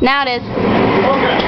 Now it is.